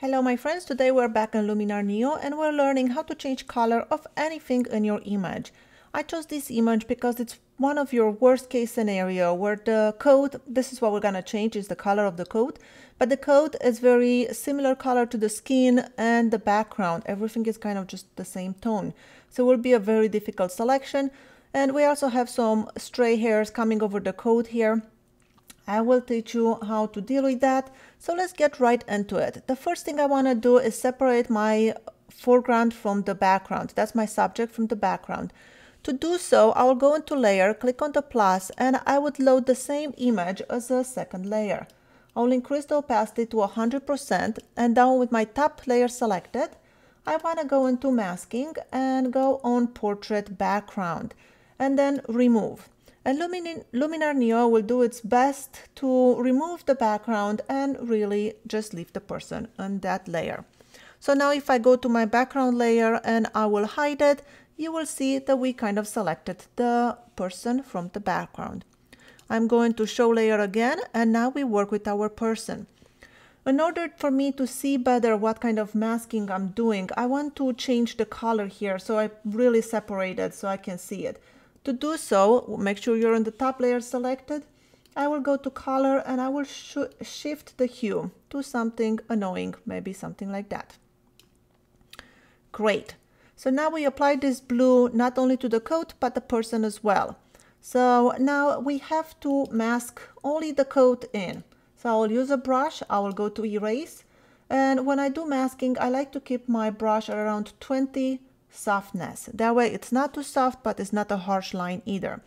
Hello my friends, today we're back in Luminar Neo and we're learning how to change color of anything in your image. I chose this image because it's one of your worst case scenario where the code, this is what we're gonna change is the color of the code, but the code is very similar color to the skin and the background. Everything is kind of just the same tone. So it will be a very difficult selection. And we also have some stray hairs coming over the code here. I will teach you how to deal with that. So let's get right into it. The first thing I want to do is separate my foreground from the background. That's my subject from the background. To do so, I will go into layer, click on the plus, and I would load the same image as a second layer. I will increase the opacity to 100% and down with my top layer selected, I want to go into masking and go on portrait background and then remove. And Luminar Neo will do its best to remove the background and really just leave the person on that layer. So now if I go to my background layer and I will hide it, you will see that we kind of selected the person from the background. I'm going to show layer again and now we work with our person. In order for me to see better what kind of masking I'm doing, I want to change the color here so I really separate it so I can see it. To do so, make sure you're on the top layer selected. I will go to color and I will sh shift the hue to something annoying, maybe something like that. Great. So now we apply this blue not only to the coat, but the person as well. So now we have to mask only the coat in. So I will use a brush, I will go to erase. And when I do masking, I like to keep my brush around 20 softness. That way it's not too soft, but it's not a harsh line either.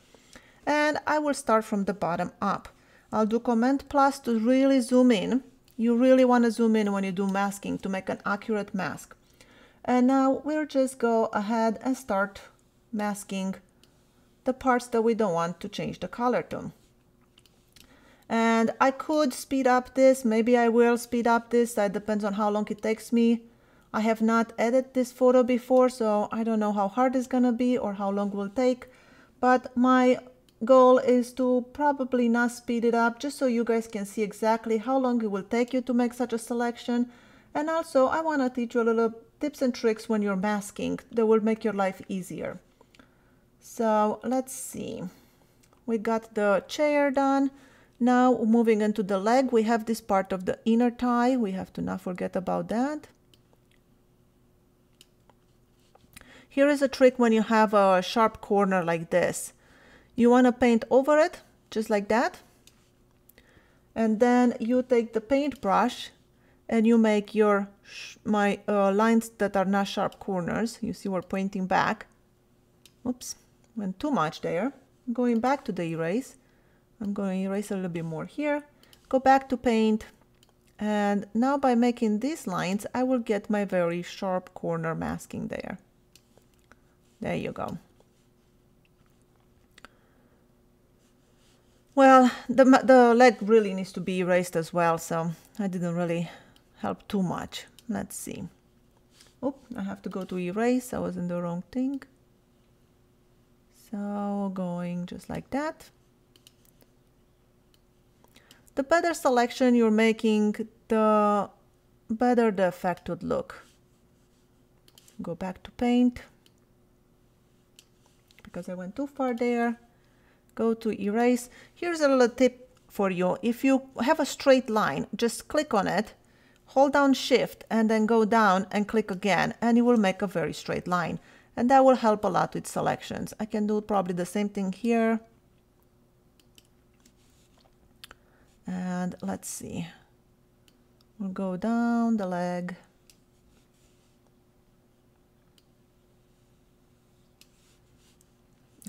And I will start from the bottom up. I'll do Command plus to really zoom in. You really want to zoom in when you do masking to make an accurate mask. And now we'll just go ahead and start masking the parts that we don't want to change the color to. And I could speed up this, maybe I will speed up this, that depends on how long it takes me. I have not edited this photo before, so I don't know how hard it's gonna be or how long it will take. But my goal is to probably not speed it up just so you guys can see exactly how long it will take you to make such a selection. And also I wanna teach you a little tips and tricks when you're masking that will make your life easier. So let's see. We got the chair done. Now moving into the leg, we have this part of the inner thigh. We have to not forget about that. Here is a trick when you have a sharp corner like this. You want to paint over it, just like that. And then you take the paintbrush and you make your my uh, lines that are not sharp corners. You see we're pointing back. Oops, went too much there. Going back to the erase. I'm going to erase a little bit more here. Go back to paint. And now by making these lines, I will get my very sharp corner masking there. There you go. Well, the, the leg really needs to be erased as well, so I didn't really help too much. Let's see. Oh, I have to go to erase. I was in the wrong thing. So going just like that. The better selection you're making, the better the effect would look. Go back to paint because I went too far there. Go to erase. Here's a little tip for you. If you have a straight line, just click on it, hold down shift and then go down and click again and you will make a very straight line. And that will help a lot with selections. I can do probably the same thing here. And let's see. We'll go down the leg.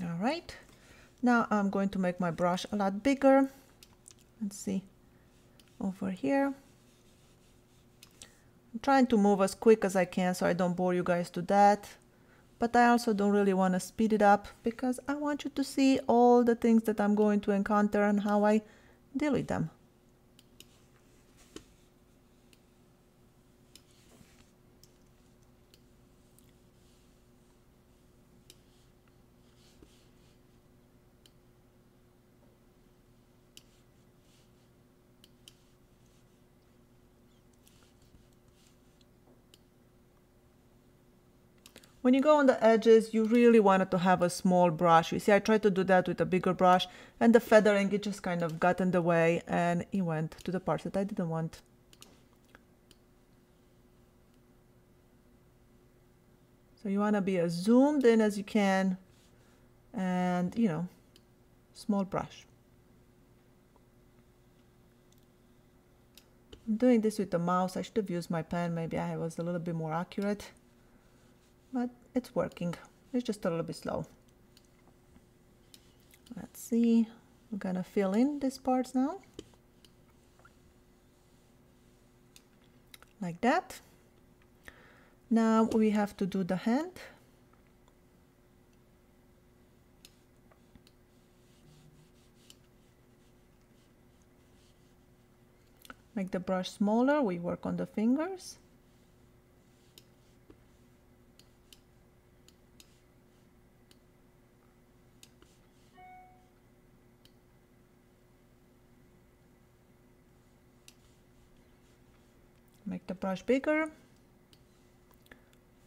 all right. Now I'm going to make my brush a lot bigger. Let's see. Over here. I'm trying to move as quick as I can so I don't bore you guys to that but I also don't really want to speed it up because I want you to see all the things that I'm going to encounter and how I deal with them When you go on the edges, you really wanted to have a small brush. You see, I tried to do that with a bigger brush and the feathering, it just kind of got in the way and it went to the parts that I didn't want. So you want to be as zoomed in as you can and, you know, small brush. I'm doing this with the mouse. I should have used my pen. Maybe I was a little bit more accurate, but it's working. It's just a little bit slow. Let's see. I'm gonna fill in these parts now. Like that. Now we have to do the hand. Make the brush smaller, we work on the fingers. Make the brush bigger.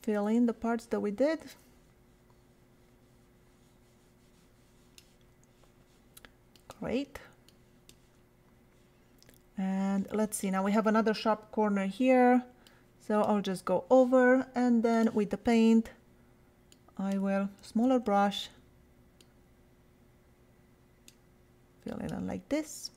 Fill in the parts that we did. Great and let's see now we have another sharp corner here so I'll just go over and then with the paint I will smaller brush fill in like this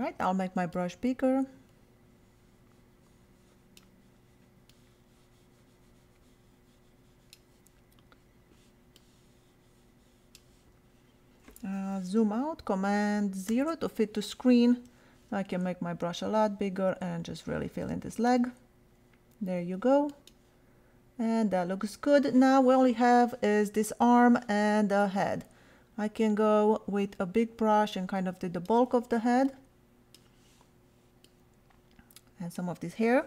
right I'll make my brush bigger. Uh, zoom out command 0 to fit to screen. I can make my brush a lot bigger and just really fill in this leg. There you go. And that looks good. Now we have is this arm and the head. I can go with a big brush and kind of do the bulk of the head and some of this hair.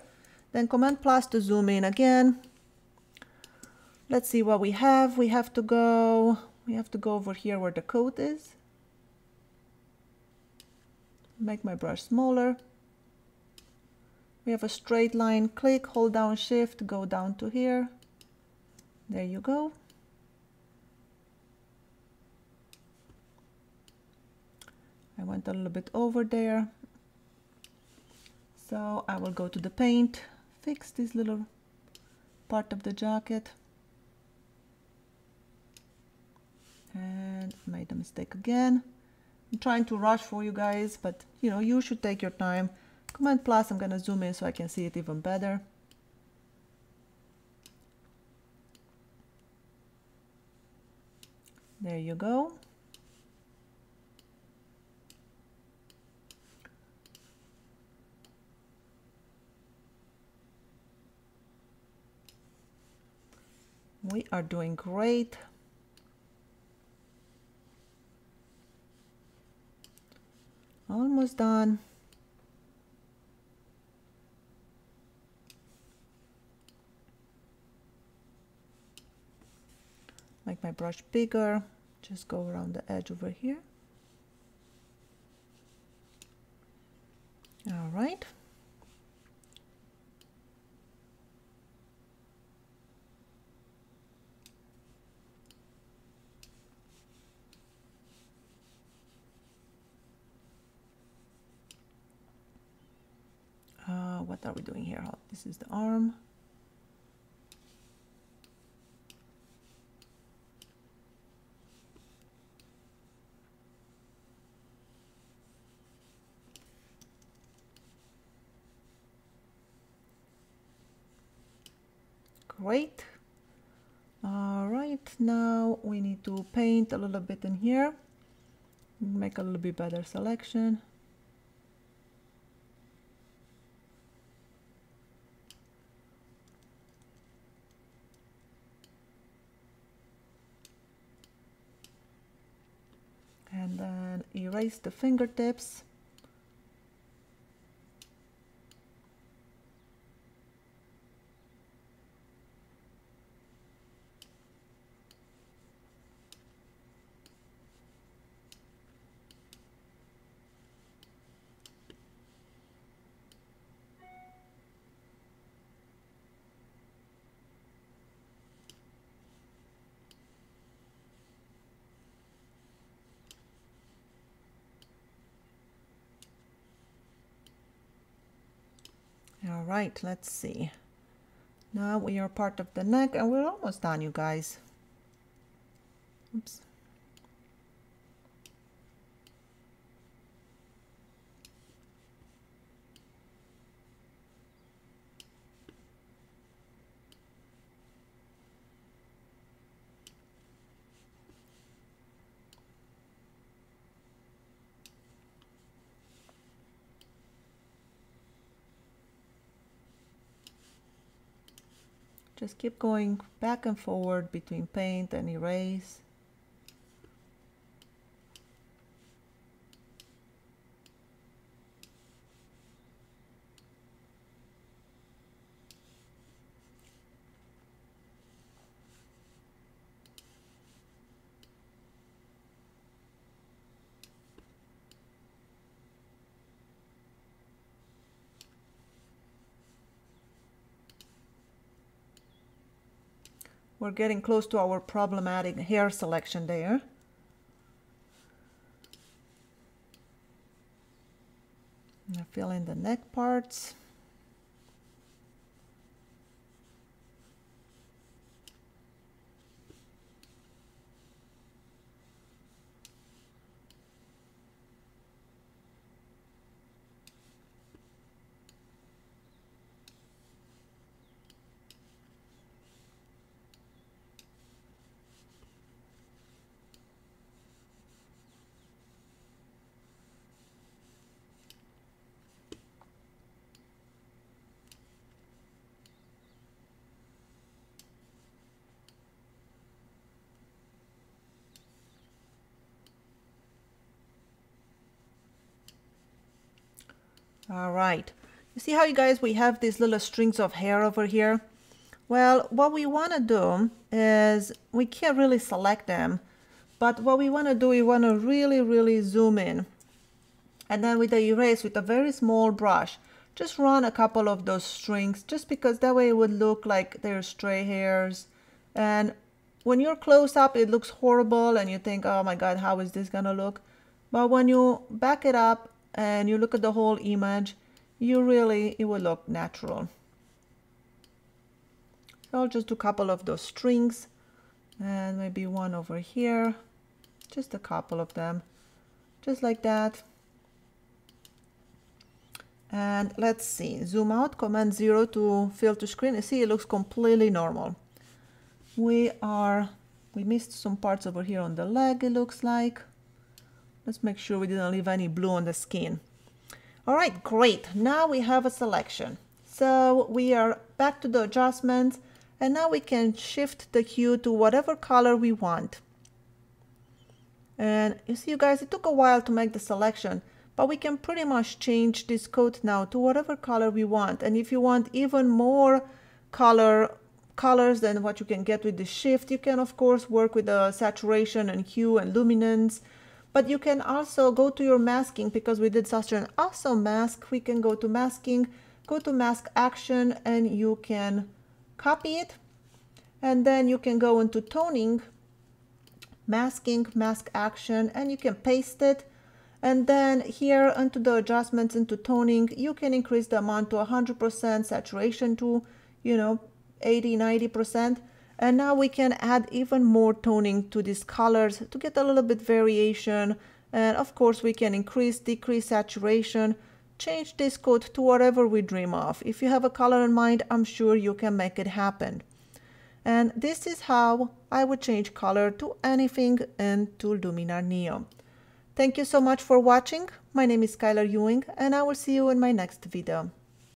Then Command plus to zoom in again. Let's see what we have. We have to go, we have to go over here where the coat is. Make my brush smaller. We have a straight line, click, hold down shift, go down to here. There you go. I went a little bit over there. So I will go to the paint, fix this little part of the jacket. And made a mistake again. I'm trying to rush for you guys, but you know, you should take your time. Command plus, I'm gonna zoom in so I can see it even better. There you go. We are doing great. Almost done. Make my brush bigger. Just go around the edge over here. All right. What are we doing here? This is the arm. Great. All right, now we need to paint a little bit in here. Make a little bit better selection. and erase the fingertips All right, let's see. Now we are part of the neck and we're almost done, you guys. Oops. Just keep going back and forward between paint and erase. We're getting close to our problematic hair selection there. Now fill in the neck parts. All right. You see how you guys, we have these little strings of hair over here? Well, what we want to do is we can't really select them, but what we want to do, we want to really, really zoom in. And then with the erase, with a very small brush, just run a couple of those strings, just because that way it would look like they're stray hairs. And when you're close up, it looks horrible and you think, oh my God, how is this going to look? But when you back it up and you look at the whole image, you really, it will look natural. So I'll just do a couple of those strings and maybe one over here, just a couple of them, just like that. And let's see, zoom out, command zero to fill to screen. You see, it looks completely normal. We are, we missed some parts over here on the leg, it looks like. Let's make sure we didn't leave any blue on the skin. All right, great. Now we have a selection. So we are back to the adjustments and now we can shift the hue to whatever color we want. And you see you guys, it took a while to make the selection, but we can pretty much change this coat now to whatever color we want. And if you want even more color colors than what you can get with the shift, you can of course work with the saturation and hue and luminance but you can also go to your masking because we did such an awesome mask. We can go to masking, go to mask action and you can copy it. And then you can go into toning, masking, mask action, and you can paste it. And then here into the adjustments into toning, you can increase the amount to 100% saturation to, you know, 80, 90%. And now we can add even more toning to these colors to get a little bit variation. And of course we can increase, decrease saturation, change this coat to whatever we dream of. If you have a color in mind, I'm sure you can make it happen. And this is how I would change color to anything into Luminar Neo. Thank you so much for watching. My name is Skyler Ewing and I will see you in my next video.